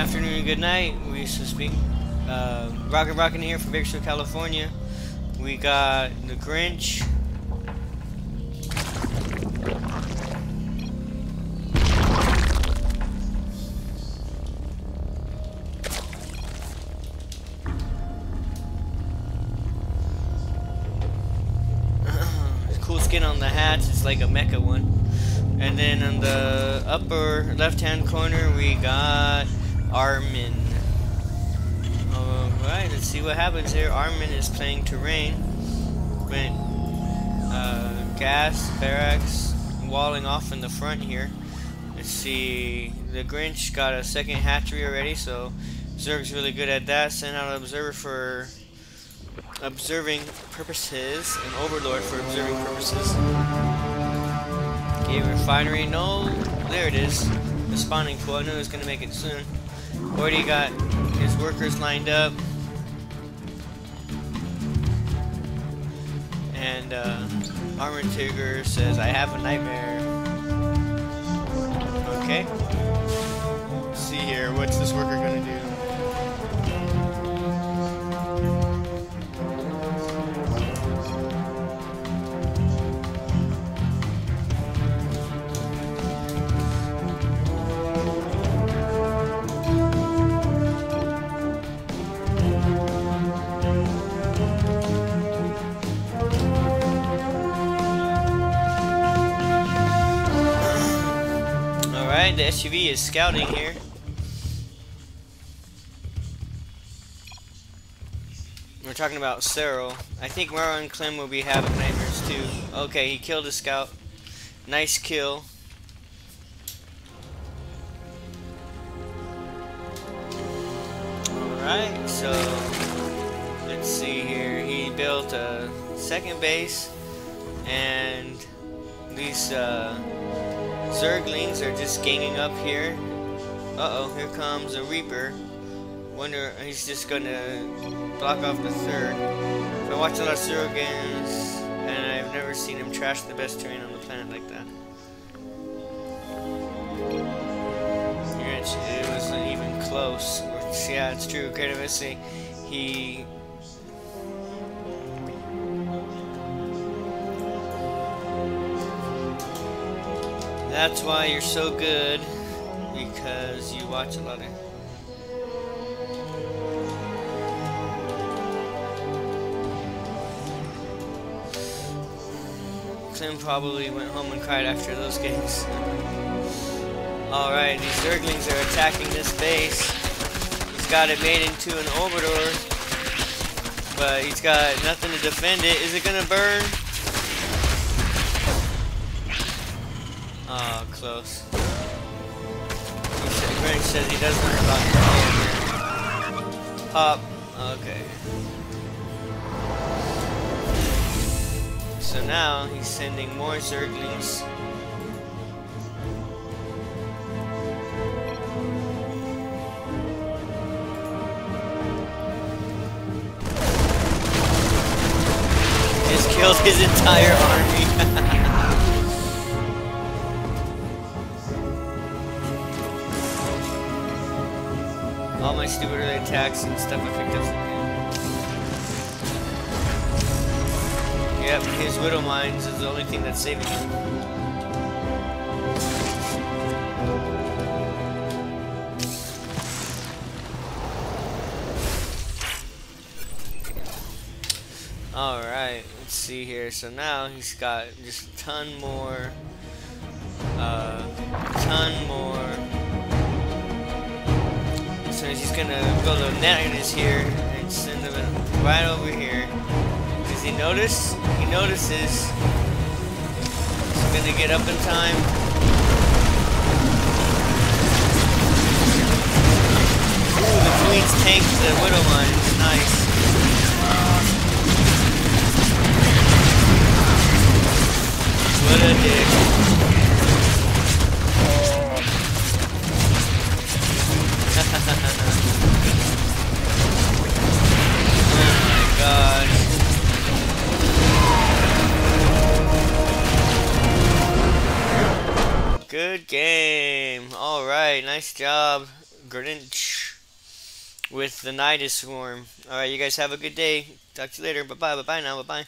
afternoon, good night. We used to speak. Uh, Rocket Rockin' here from Bakersfield, California. We got the Grinch. cool skin on the hats. It's like a mecha one. And then on the upper left-hand corner, we got Armin. Alright, let's see what happens here. Armin is playing Terran. Went uh, Gas, Barracks, walling off in the front here. Let's see. The Grinch got a second hatchery already, so Zerg's really good at that. Send out an observer for observing purposes, an overlord for observing purposes. Okay, refinery, no, there it is. The spawning pool, I knew it was going to make it soon. Already got his workers lined up. And uh, Armored Tigger says, I have a nightmare. Okay. Alright, the SCV is scouting here. We're talking about Serral. I think Mara and Clem will be having nightmares too. Okay, he killed a scout. Nice kill. Alright, so let's see here. He built a second base and these uh, Zerglings are just ganging up here. Uh-oh, here comes a Reaper. Wonder, he's just gonna block off the third. I watch a lot of Serral games, and I've never seen him trash the best Terran on the planet like that. It wasn't even close. Yeah, it's true. Kratovisi, he That's why you're so good, because you watch a lot of... Clem probably went home and cried after those games. Alright, these Zerglings are attacking this base. He's got it made into an Orbiter, but he's got nothing to defend it. Is it gonna burn? Oh, close. Greg says he doesn't know about the Pop. Okay. So now he's sending more Zerglings. Just killed his entire army. All my stupid early attacks and stuff I picked up from him. Yep, his Widow Mines is the only thing that's saving him. Alright, let's see here. So now he's got just a ton more, gonna build a net in his here and send him right over here. Does he notice? He notices. He's gonna get up in time. Ooh, the Queen's tanked the Widow Mines. Nice. What a dick. Good game. Alright, nice job. Grinch with the Nydus Swarm. Alright, you guys have a good day. Talk to you later. Bye-bye. Bye-bye now. Bye-bye.